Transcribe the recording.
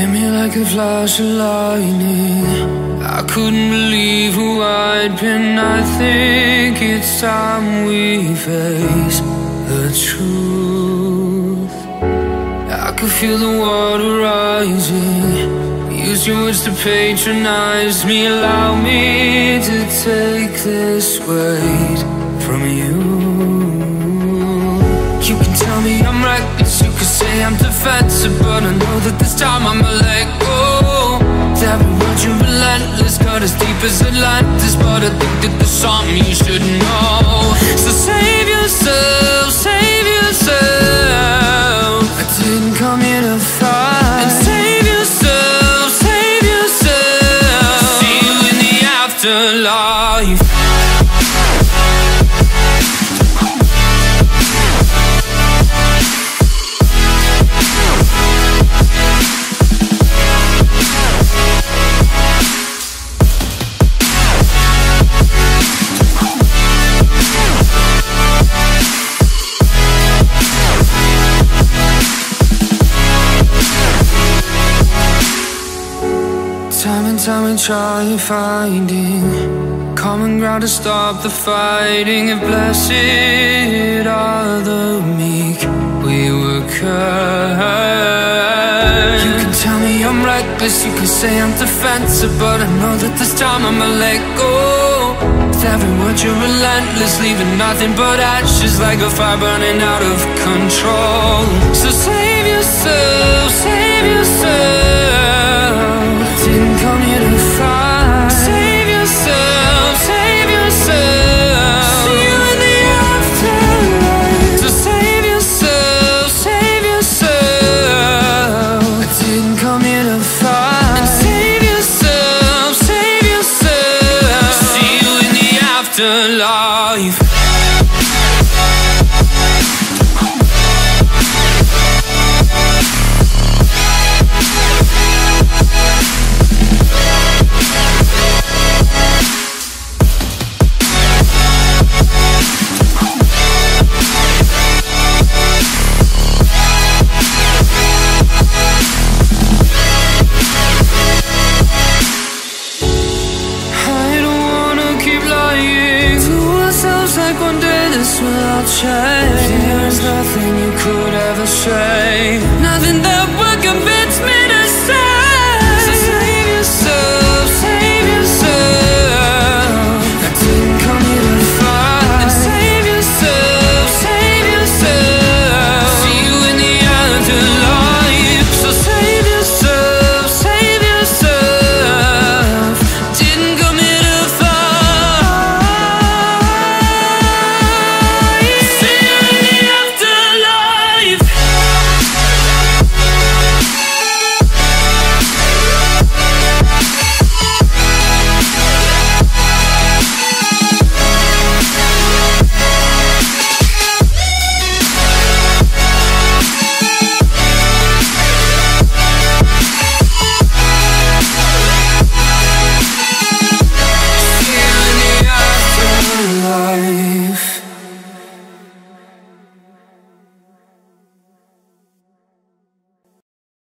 Hit me like a flash of lightning. I couldn't believe who I'd been. I think it's time we face the truth. I could feel the water rising. Use your words to patronize me. Allow me to take this weight from you you can tell me I'm reckless, you can say I'm defensive But I know that this time I'ma let go. Every word you're relentless, cut as deep as Atlantis But I think that there's something you should know. So save yourself, save yourself. I didn't come here to fight. And save yourself, save yourself. See you in the afterlife Time and time we try finding Common ground to stop the fighting If blessed are the meek. We were cursed. You can tell me I'm reckless You can say I'm defensive But I know that this time I'ma let go. With every word you're relentless Leaving nothing but ashes Like a fire burning out of control. So save yourself, save afterlife I don't wanna keep lying to ourselves like one day this will all change. There's nothing you could ever say